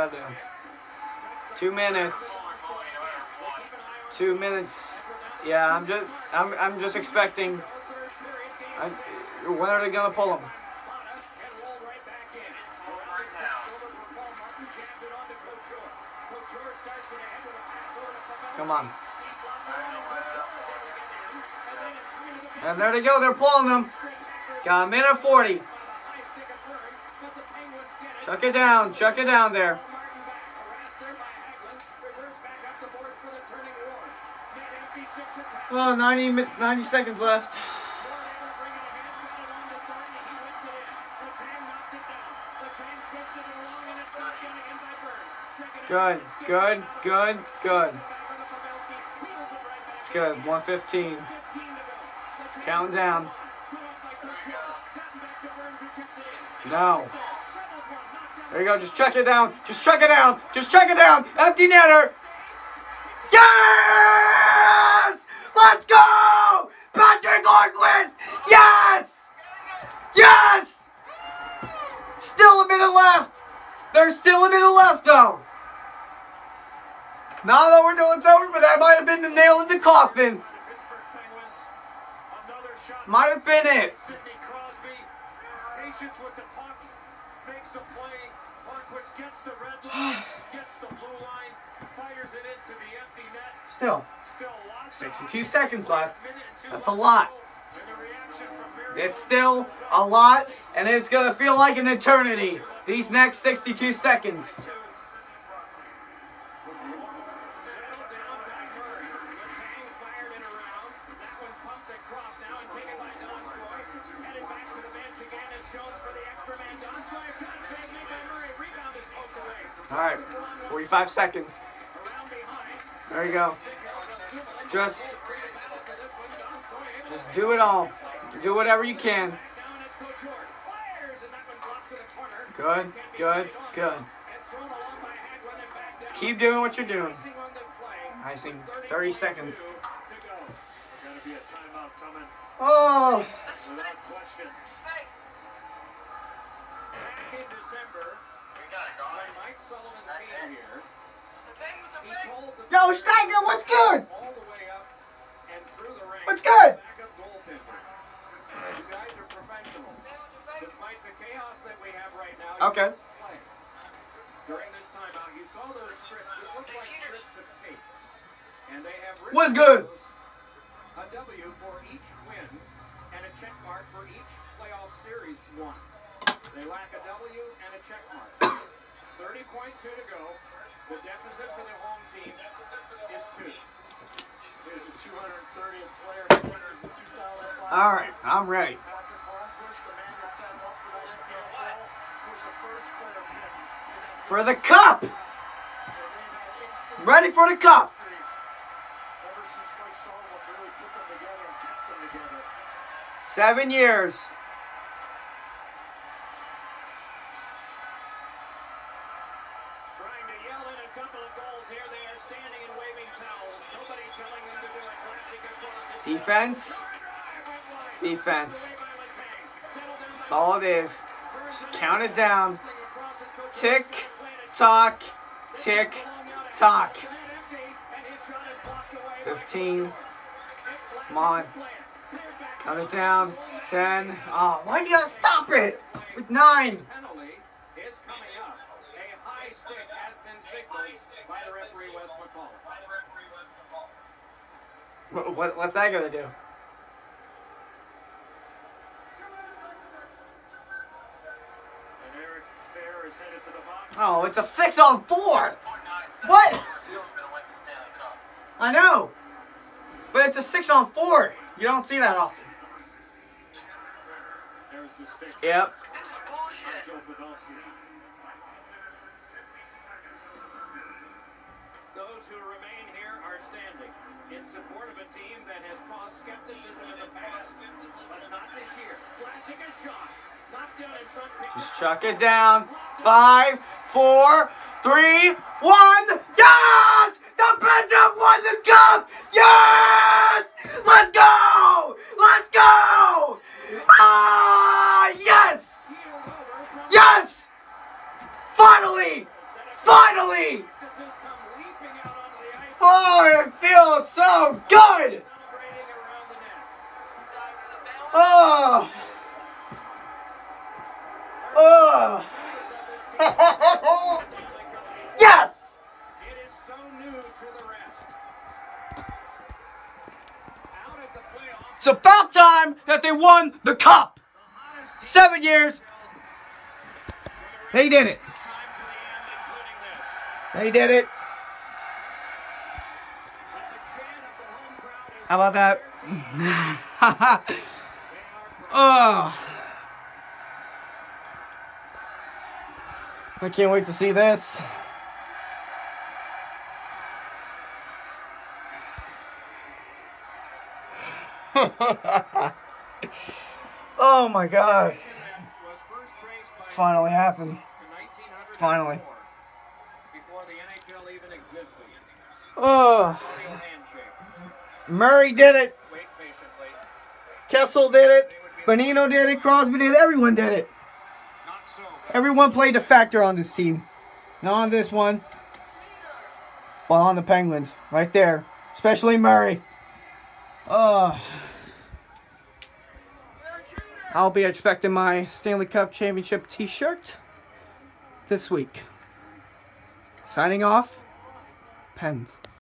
gotta. Two minutes. Two minutes. Yeah, I'm just I'm I'm just expecting. I, when are they gonna pull him? Come on. And there they go. They're pulling them. Got a minute 40. Chuck it down. Chuck it down there. Well, 90, 90 seconds left. Good, good, good, good. It's good. 115. Count down. No. There you go. Just check it down. Just check it down. Just check it down. Empty netter. Yes! Let's go! Patric Hornqvist! Yes! Yes! Still a minute left. There's still a minute left, though. Now that we're doing it's over, but that might have been the nail in the coffin. Might have been it. Sidney Crosby, patience with the puck, makes a play. Gets the red line, gets the blue line, fires it into the empty net. Still, Still lots 62 seconds left. minute and two That's a lot. the goal. And the reaction from Mary It's still a lot, and it's gonna feel like an eternity. These next 62 seconds. All right, 45 seconds. There you go. Just, just do it all. Do whatever you can. Good, good, good. Keep doing what you're doing. I think 30 seconds. Oh, December, when Mike Sullivan came here, he told the yo, Steiger, what's good? all the way up and through the ranks. What's good? Backup goaltender. You guys are professionals. Despite the chaos that we have right now, Okay. During this timeout, you saw those strips that look like strips of tape. And they have What's good? A W for each win and a check mark for each playoff series won. They lack a W and a check mark. 30.2 to go. The deficit for the home team is two. There's a 230 player, 202,000 all right, I'm ready. Patric Hornqvist, the man that set him up for that NPL goal, was the first player picked. Cup. Ready for the cup. Seven since A couple of goals here. They are standing and waving towels. Nobody telling them to do classic across Defense. Defense. That's all it is. Just count it down. Tick, tock, tick, tock. 15. Come on. Count it down. 10. Oh, why do you gotta stop it? With 9. Penalty is coming up. A high stick has been signaled by the referee Wes McCauley. What, what, what's that gonna do? And Eric Fehr is headed to the box. Oh, it's a 6 on 4. What? I know. But it's a 6 on 4. You don't see that often. There's the stick. Yep. Those who remain here are standing in support of a team that has caused skepticism in the past, but not this year. A shot. Knocked down in front. Just chuck it down. Five, four, three, one. Yes! The Bishop won the cup! Yes! Let's go! Let's go! It's about time that they won the cup! Seven years, they did it. They did it. How about that? oh. I can't wait to see this. oh my god. Finally happened. Finally. Oh. Murray did it. Kessel did it. Bonino did it. Crosby did it. Everyone did it. Everyone played a factor on this team. Not on this one. But on the Penguins. Right there. Especially Murray. Uh, I'll be expecting my Stanley Cup Championship t-shirt this week. Signing off. Pens.